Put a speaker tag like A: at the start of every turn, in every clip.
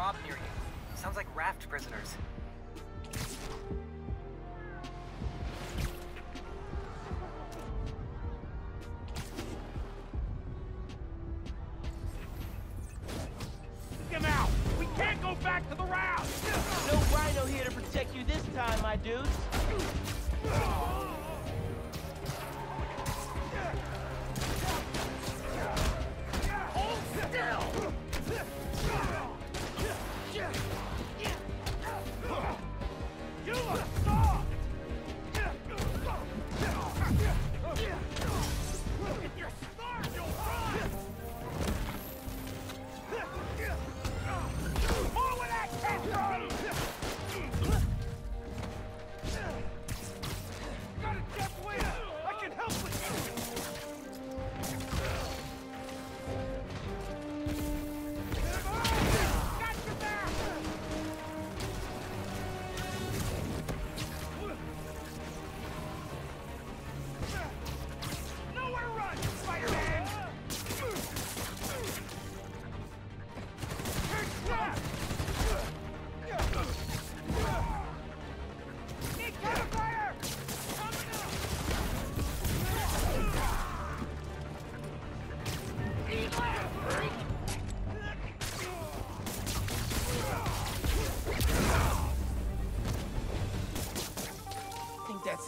A: Rob near you. Sounds like Raft prisoners.
B: him out! We can't go back to the round!
C: No Rhino here to protect you this time, my dudes.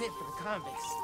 C: It for the convicts.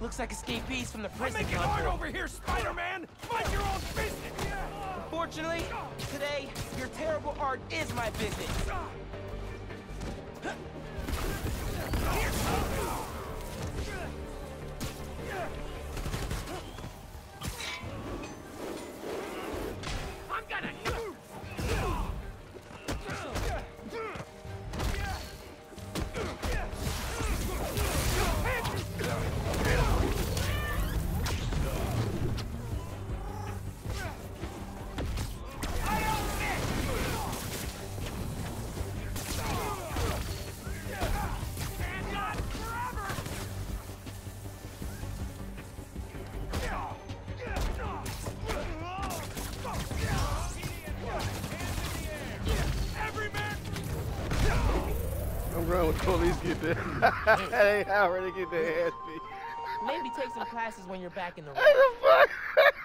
C: Looks like escapees from the prison
B: Make it
C: hard
B: over here, Spider-Man! Mind your own business!
C: Fortunately, today, your terrible art is my business.
D: With police get there. that ain't how they get their ass beat.
C: Maybe take some classes when you're back in the room.